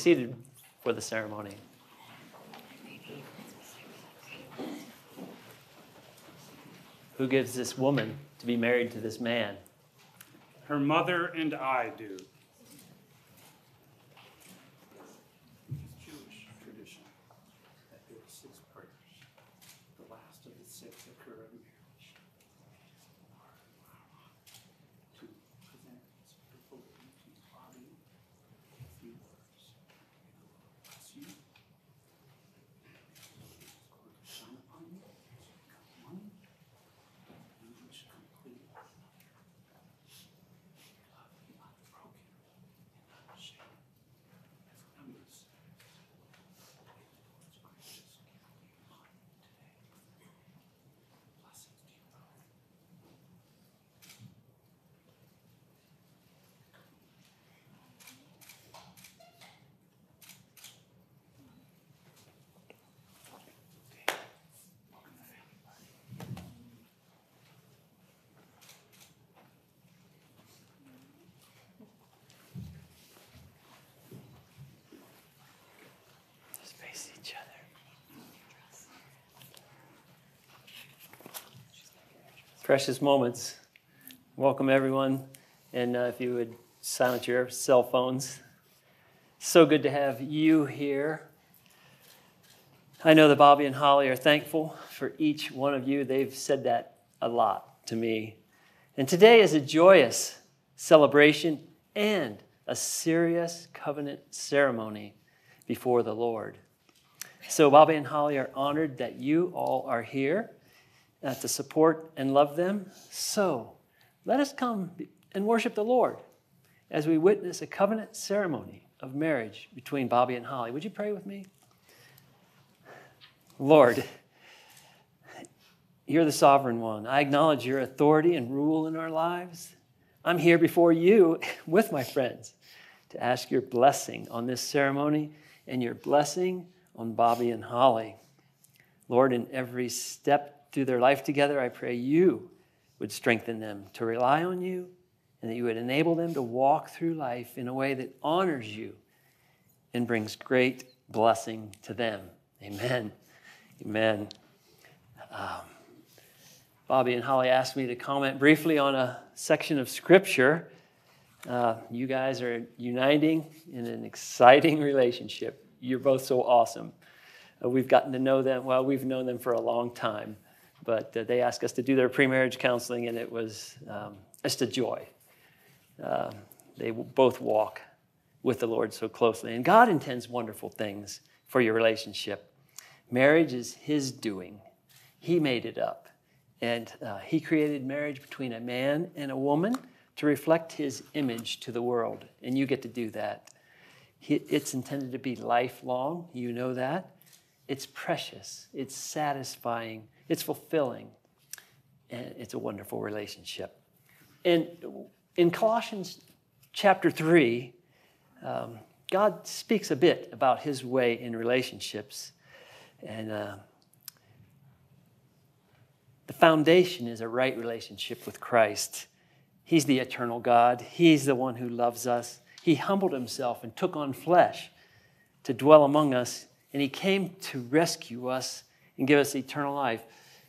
seated for the ceremony. Who gives this woman to be married to this man? Her mother and I do. Jewish tradition that there are six prayers. The last of the six occur at marriage. To present this beautiful lady to his body, a few words. Bless you. It's going to shine upon you. as you become one. You which complete one another. Love be not broken and not ashamed. As numbers Lord's gracious gift we honor today. Blessings to you both. Welcome to family, buddy. Just face each other. Precious moments. Welcome, everyone. And uh, if you would silence your cell phones. So good to have you here. I know that Bobby and Holly are thankful for each one of you. They've said that a lot to me. And today is a joyous celebration and a serious covenant ceremony before the Lord. So, Bobby and Holly are honored that you all are here uh, to support and love them. So, let us come and worship the Lord as we witness a covenant ceremony of marriage between Bobby and Holly. Would you pray with me? Lord, you're the sovereign one. I acknowledge your authority and rule in our lives. I'm here before you with my friends to ask your blessing on this ceremony and your blessing on Bobby and Holly. Lord, in every step through their life together, I pray you would strengthen them to rely on you and that you would enable them to walk through life in a way that honors you and brings great blessing to them. Amen. Amen. Um, Bobby and Holly asked me to comment briefly on a section of Scripture. Uh, you guys are uniting in an exciting relationship. You're both so awesome. Uh, we've gotten to know them, well, we've known them for a long time, but uh, they asked us to do their pre marriage counseling, and it was um, just a joy. Uh, they both walk with the Lord so closely. And God intends wonderful things for your relationship. Marriage is His doing, He made it up. And uh, He created marriage between a man and a woman to reflect His image to the world. And you get to do that. It's intended to be lifelong, you know that. It's precious, it's satisfying, it's fulfilling, and it's a wonderful relationship. And in Colossians chapter 3, um, God speaks a bit about his way in relationships. And uh, the foundation is a right relationship with Christ. He's the eternal God, He's the one who loves us. He humbled himself and took on flesh to dwell among us, and He came to rescue us and give us eternal life.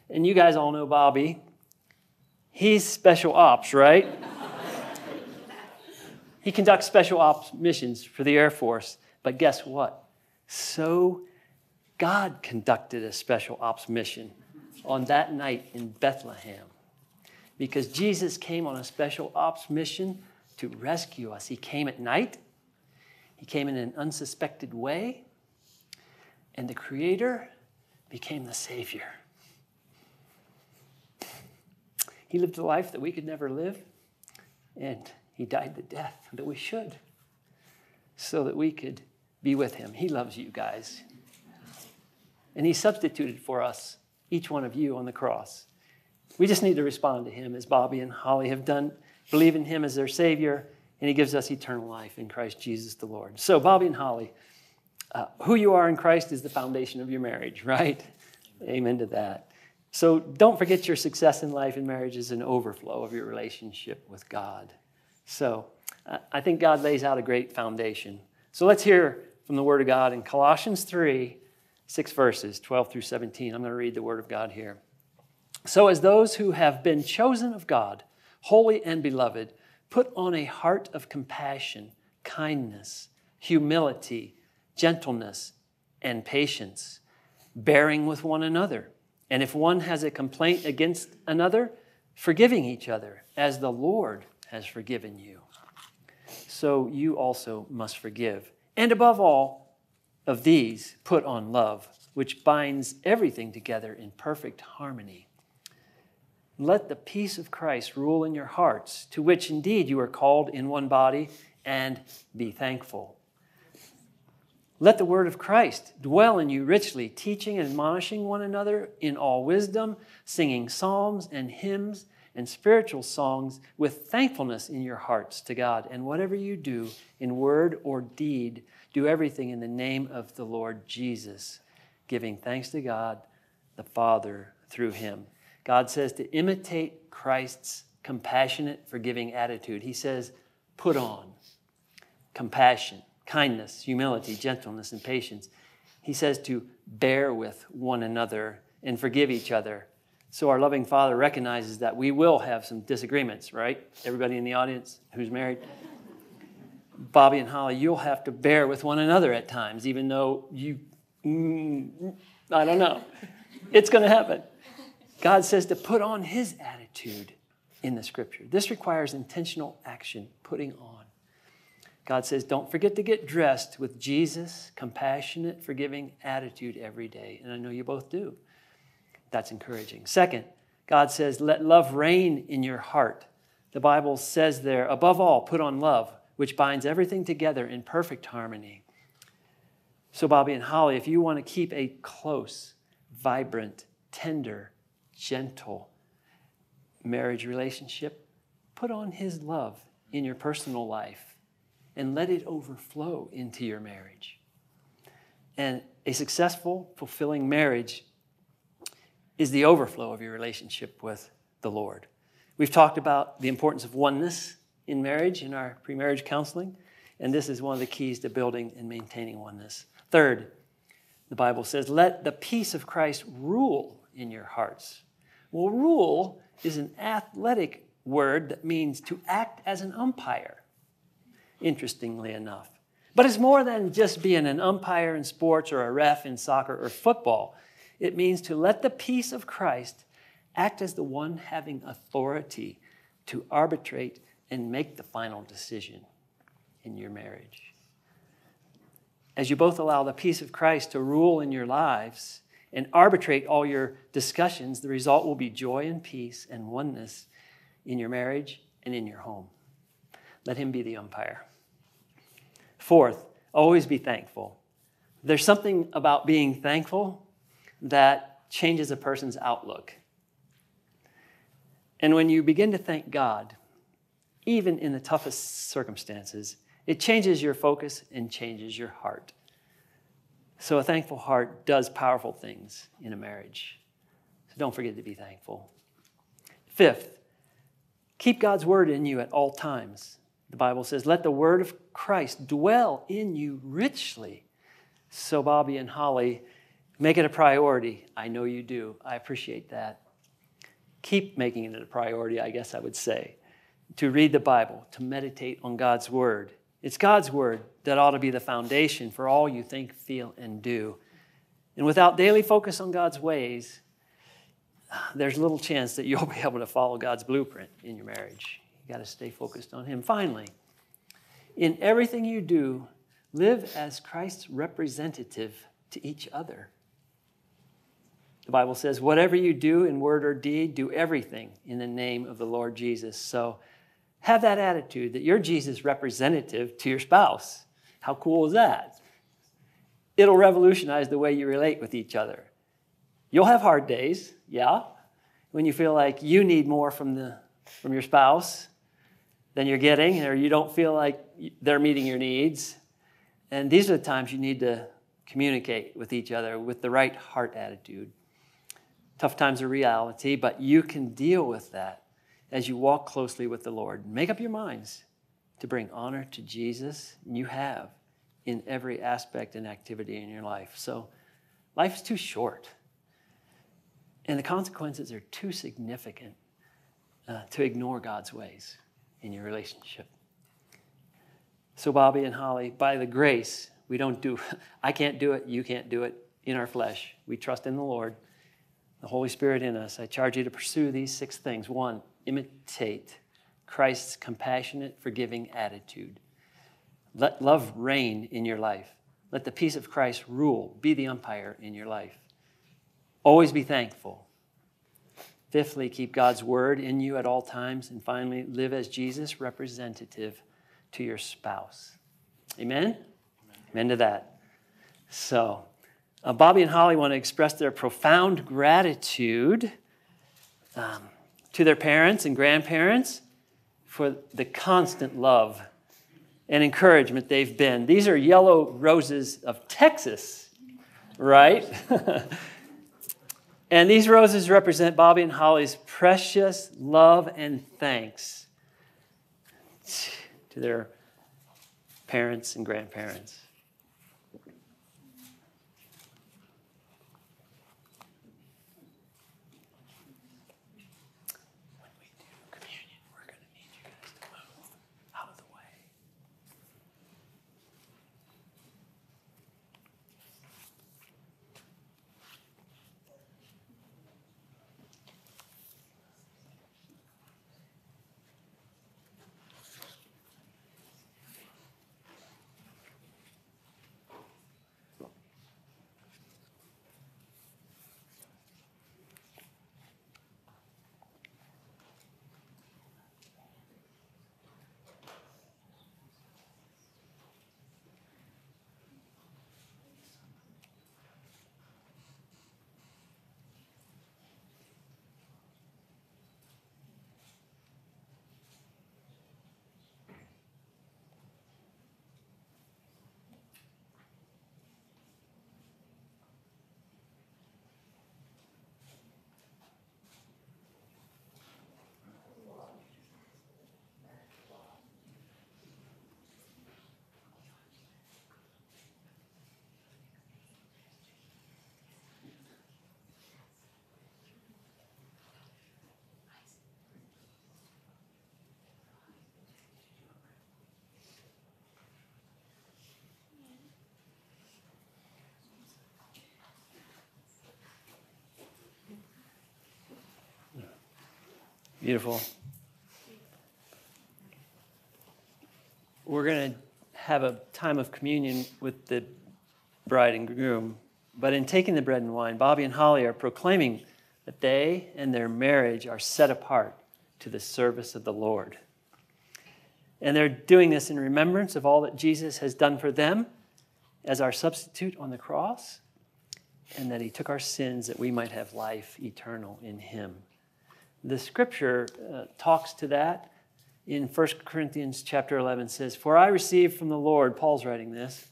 And you guys all know Bobby. He's special ops, right? He conducts special ops missions for the Air Force. But guess what? So God conducted a special ops mission on that night in Bethlehem because Jesus came on a special ops mission to rescue us. He came at night, He came in an unsuspected way, and the Creator became the Savior. He lived a life that we could never live, and he died the death that we should so that we could be with him. He loves you guys. And he substituted for us, each one of you, on the cross. We just need to respond to him as Bobby and Holly have done, believe in him as their Savior, and he gives us eternal life in Christ Jesus the Lord. So, Bobby and Holly, uh, who you are in Christ is the foundation of your marriage, right? Amen to that. So, don't forget your success in life and marriage is an overflow of your relationship with God. So, uh, I think God lays out a great foundation So let's hear from the Word of God in Colossians 3, six verses, 12 through 17. I'm going to read the Word of God here. So, as those who have been chosen of God, holy and beloved, put on a heart of compassion, kindness, humility, gentleness, and patience, bearing with one another. And if one has a complaint against another, forgiving each other, as the Lord has forgiven you. So you also must forgive. And above all of these, put on love, which binds everything together in perfect harmony. Let the peace of Christ rule in your hearts, to which indeed you are called in one body, and be thankful. Let the word of Christ dwell in you richly, teaching and admonishing one another in all wisdom, singing psalms and hymns and spiritual songs with thankfulness in your hearts to God. And whatever you do in word or deed, do everything in the name of the Lord Jesus, giving thanks to God the Father through him. God says to imitate Christ's compassionate, forgiving attitude. He says, put on compassion, kindness, humility, gentleness, and patience. He says to bear with one another and forgive each other so our loving Father recognizes that we will have some disagreements, right? Everybody in the audience who's married. Bobby and Holly, you'll have to bear with one another at times, even though you, mm, I don't know. It's going to happen. God says to put on his attitude in the scripture. This requires intentional action, putting on. God says, don't forget to get dressed with Jesus' compassionate, forgiving attitude every day. And I know you both do. That's encouraging. Second, God says, let love reign in your heart. The Bible says there, above all, put on love, which binds everything together in perfect harmony. So, Bobby and Holly, if you want to keep a close, vibrant, tender, gentle marriage relationship, put on His love in your personal life and let it overflow into your marriage. And a successful, fulfilling marriage is the overflow of your relationship with the Lord. We've talked about the importance of oneness in marriage in our pre-marriage counseling, and this is one of the keys to building and maintaining oneness. Third, the Bible says, let the peace of Christ rule in your hearts. Well, rule is an athletic word that means to act as an umpire, interestingly enough. But it's more than just being an umpire in sports or a ref in soccer or football. It means to let the peace of Christ act as the one having authority to arbitrate and make the final decision in your marriage. As you both allow the peace of Christ to rule in your lives and arbitrate all your discussions, the result will be joy and peace and oneness in your marriage and in your home. Let Him be the umpire. Fourth, always be thankful. There's something about being thankful that changes a person's outlook. And when you begin to thank God, even in the toughest circumstances, it changes your focus and changes your heart. So, a thankful heart does powerful things in a marriage. So, don't forget to be thankful. Fifth, keep God's word in you at all times. The Bible says, let the word of Christ dwell in you richly. So, Bobby and Holly, Make it a priority. I know you do. I appreciate that. Keep making it a priority, I guess I would say, to read the Bible, to meditate on God's Word. It's God's Word that ought to be the foundation for all you think, feel, and do. And without daily focus on God's ways, there's little chance that you'll be able to follow God's blueprint in your marriage. Got to stay focused on Him. Finally, in everything you do, live as Christ's representative to each other. The Bible says, whatever you do in word or deed, do everything in the name of the Lord Jesus. So have that attitude that you're Jesus' representative to your spouse. How cool is that? It'll revolutionize the way you relate with each other. You'll have hard days, yeah, when you feel like you need more from, the, from your spouse than you're getting, or you don't feel like they're meeting your needs. And these are the times you need to communicate with each other with the right heart attitude. Tough times are reality, but you can deal with that as you walk closely with the Lord. Make up your minds to bring honor to Jesus, and you have in every aspect and activity in your life. So, life is too short, and the consequences are too significant uh, to ignore God's ways in your relationship. So, Bobby and Holly, by the grace, we don't do, I can't do it, you can't do it in our flesh. We trust in the Lord, the Holy Spirit in us. I charge you to pursue these six things. One, imitate Christ's compassionate, forgiving attitude. Let love reign in your life. Let the peace of Christ rule, be the umpire in your life. Always be thankful. Fifthly, keep God's word in you at all times. And finally, live as Jesus' representative to your spouse. Amen? Amen, Amen to that. So, uh, Bobby and Holly want to express their profound gratitude um, to their parents and grandparents for the constant love and encouragement they've been. These are yellow roses of Texas, right? and these roses represent Bobby and Holly's precious love and thanks to their parents and grandparents. Beautiful. We're going to have a time of communion with the bride and groom. But in taking the bread and wine, Bobby and Holly are proclaiming that they and their marriage are set apart to the service of the Lord. And they're doing this in remembrance of all that Jesus has done for them as our substitute on the cross, and that he took our sins that we might have life eternal in him. The scripture uh, talks to that in 1 Corinthians chapter 11 says, For I received from the Lord, Paul's writing this,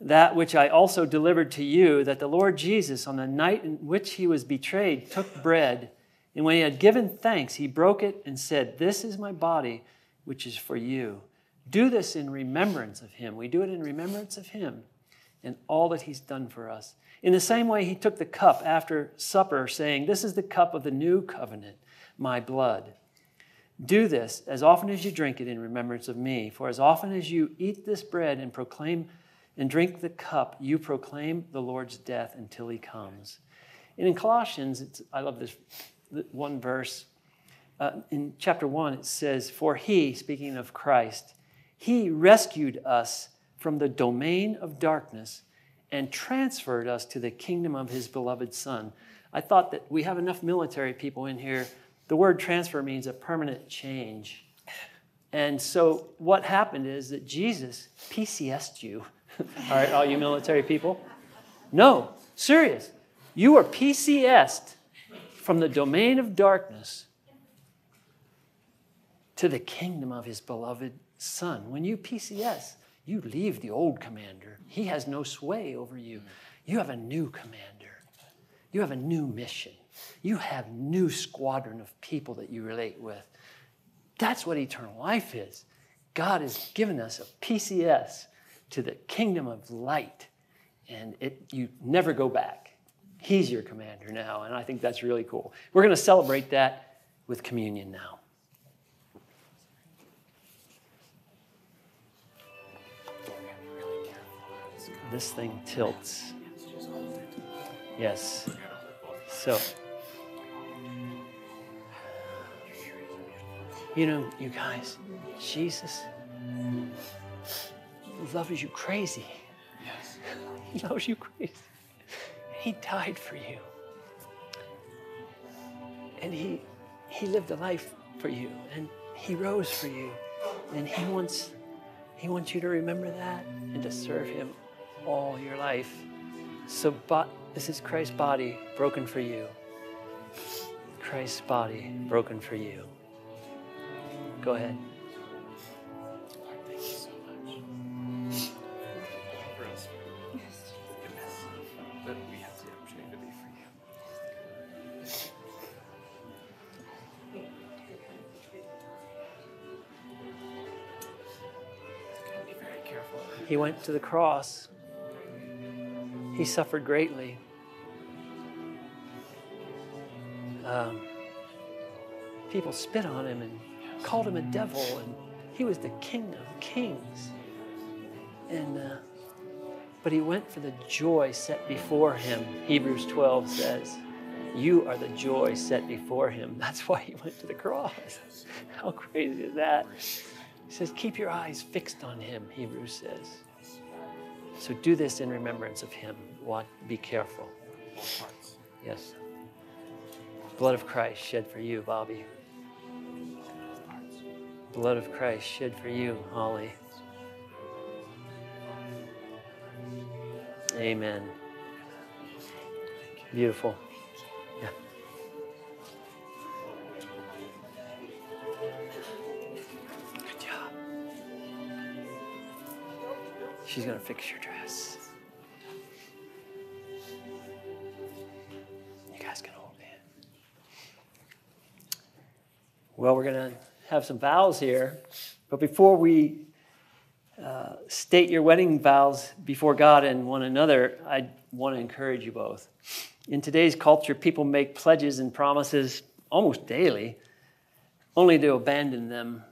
that which I also delivered to you, that the Lord Jesus, on the night in which he was betrayed, took bread, and when he had given thanks, he broke it and said, This is my body, which is for you. Do this in remembrance of him. We do it in remembrance of him and all that he's done for us. In the same way, he took the cup after supper, saying, This is the cup of the new covenant, my blood. Do this as often as you drink it in remembrance of me. For as often as you eat this bread and proclaim and drink the cup, you proclaim the Lord's death until he comes. And in Colossians, I love this one verse. Uh, in chapter 1, it says, For he, speaking of Christ, he rescued us from the domain of darkness and transferred us to the kingdom of his beloved Son. I thought that we have enough military people in here. The word transfer means a permanent change. And so what happened is that Jesus PCS'd you. all right, all you military people? No, serious. You were PCS'd from the domain of darkness to the kingdom of his beloved Son. When you PCS, you leave the old commander. He has no sway over you. Mm. You have a new commander. You have a new mission. You have new squadron of people that you relate with. That's what eternal life is. God has given us a PCS to the kingdom of light, and it, you never go back. He's your commander now, and I think that's really cool. We're going to celebrate that with communion now. This thing tilts. Yes. So, you know, you guys, Jesus loves you crazy. Yes. He loves you crazy. He died for you. And he he lived a life for you and he rose for you. And he wants he wants you to remember that and to serve him all your life. So but this is Christ's body broken for you. Christ's body broken for you. Go ahead. He went to the cross. He suffered greatly. Um, people spit on him and called him a devil, and he was the king of kings. And uh, but he went for the joy set before him. Hebrews 12 says, "You are the joy set before him." That's why he went to the cross. How crazy is that? He says, Keep your eyes fixed on him, Hebrews says. So do this in remembrance of him. What? Be careful. Yes. Blood of Christ shed for you, Bobby. Blood of Christ shed for you, Holly. Amen. Beautiful. She's to fix your dress. You guys can hold it. Well, we're going to have some vows here. But before we uh, state your wedding vows before God and one another, I want to encourage you both. In today's culture, people make pledges and promises almost daily, only to abandon them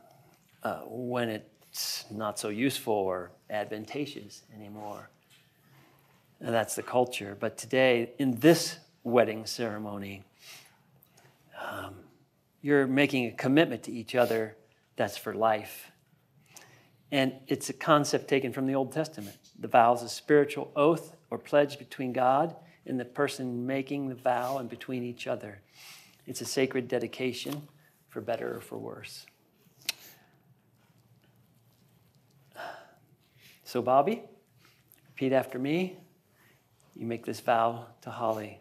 uh, when it's not so useful or advantageous anymore. And that's the culture. But today, in this wedding ceremony, um, you're making a commitment to each other that's for life. And it's a concept taken from the Old Testament. The vow is a spiritual oath or pledge between God and the person making the vow and between each other. It's a sacred dedication for better or for worse. So, Bobby, repeat after me. You make this vow to Holly.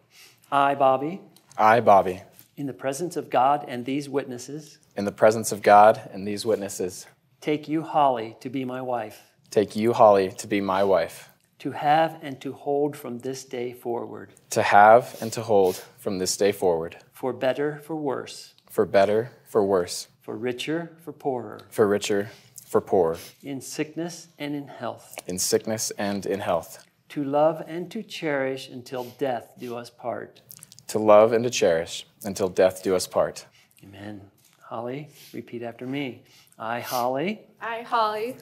I, Bobby, I, Bobby, in the presence of God and these witnesses, in the presence of God and these witnesses, take you, Holly, to be my wife, take you, Holly, to be my wife, to have and to hold from this day forward, to have and to hold from this day forward, for better, for worse, for better, for worse, for richer, for poorer, for richer, for poorer, in sickness and in health, in sickness and in health, to love and to cherish until death do us part. to love and to cherish until death do us part. Amen. Holly, repeat after me. I, Holly, I, Holly,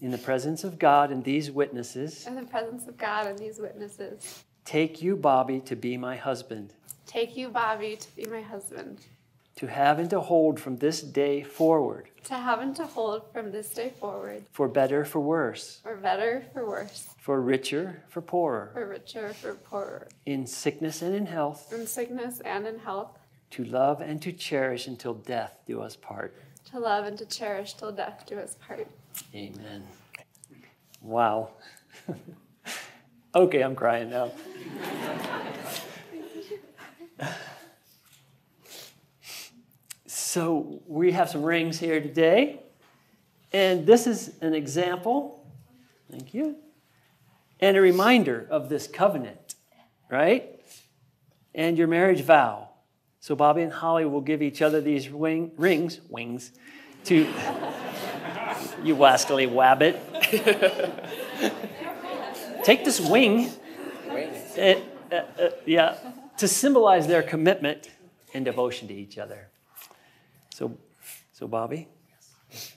in the presence of God and these witnesses, in the presence of God and these witnesses, take you, Bobby, to be my husband, take you, Bobby, to be my husband, to have and to hold from this day forward, to have and to hold from this day forward, for better, for worse, for better, for worse, for richer, for poorer, for richer, for poorer, in sickness and in health, in sickness and in health, to love and to cherish until death do us part. to love and to cherish till death do us part. Amen. Wow. okay, I'm crying now. so, we have some rings here today. And this is an example, thank you, and a reminder of this covenant, right? And your marriage vow. So, Bobby and Holly will give each other these wing, rings, wings, to you wascally wabbit. Take this wing, it, uh, uh, yeah, to symbolize their commitment and devotion to each other. So, so Bobby. Yes.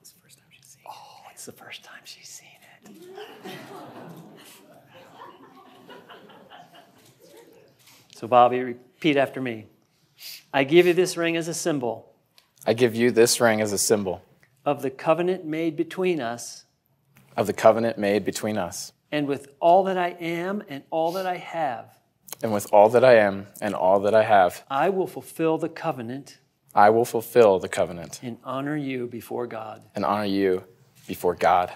It's the first time she's seen Oh, it's the first time she's seen it. So, Bobby, repeat after me. I give you this ring as a symbol I give you this ring as a symbol of the covenant made between us of the covenant made between us. and with all that I am and all that I have. And with all that I am and all that I have, I will fulfill the covenant I will fulfill the covenant and honor you before God. and honor you before God.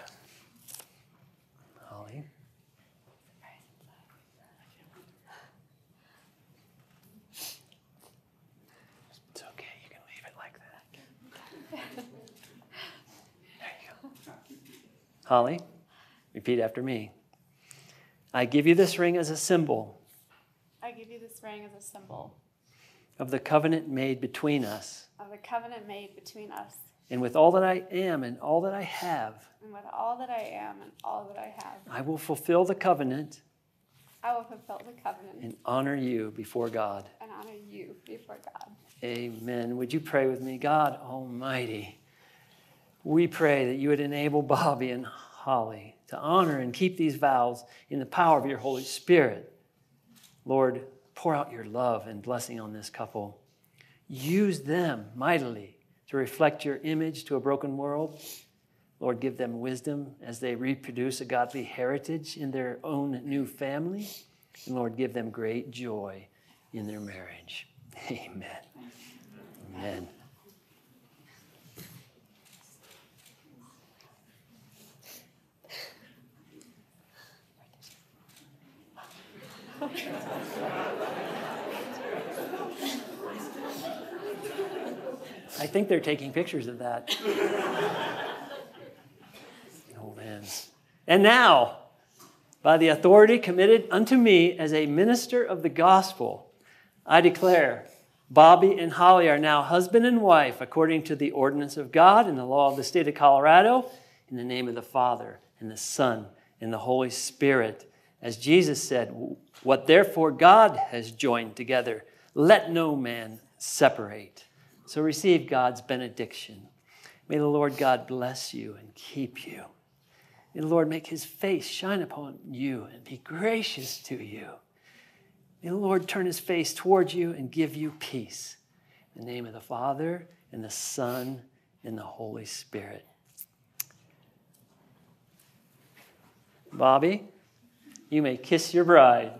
Holly. It's okay, you can leave it like that. There you go. Holly, repeat after me. I give you this ring as a symbol I give you this ring as a symbol of the covenant made between us. of the covenant made between us. And with all that I am and all that I have, And with all that I am and all that I have, I will fulfill the covenant I will fulfill the covenant and honor you before God. and honor you before God. Amen. Would you pray with me? God Almighty, we pray that you would enable Bobby and Holly to honor and keep these vows in the power of your Holy Spirit. Lord, pour out your love and blessing on this couple. Use them mightily to reflect your image to a broken world. Lord, give them wisdom as they reproduce a godly heritage in their own new family. And Lord, give them great joy in their marriage. Amen. Amen. I think they're taking pictures of that. Oh, man. And now, by the authority committed unto me as a minister of the gospel, I declare Bobby and Holly are now husband and wife according to the ordinance of God and the law of the state of Colorado, in the name of the Father and the Son and the Holy Spirit. As Jesus said, What therefore God has joined together, let no man separate. So receive God's benediction. May the Lord God bless you and keep you. May the Lord make his face shine upon you and be gracious to you. May the Lord turn his face towards you and give you peace. In the name of the Father, and the Son, and the Holy Spirit. Bobby, you may kiss your bride.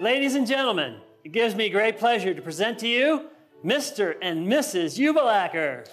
Ladies and gentlemen, it gives me great pleasure to present to you Mr. and Mrs. Uebelacker.